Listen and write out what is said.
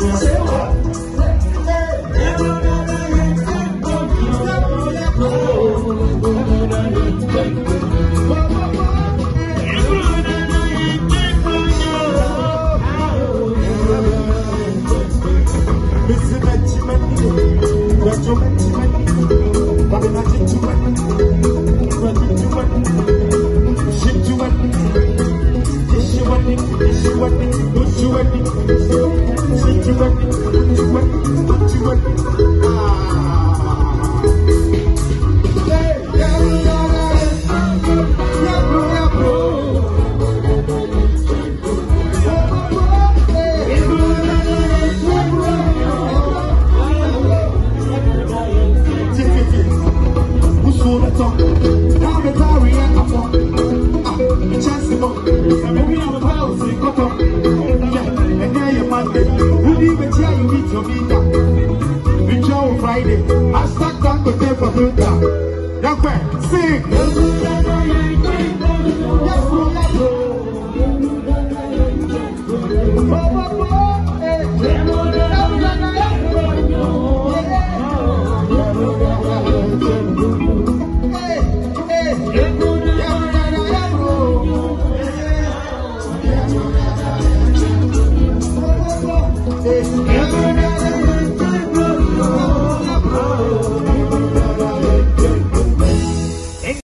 Yes, sir. Ah. Friday. Hashtag Dank Hotel for Filter. Young man, sing.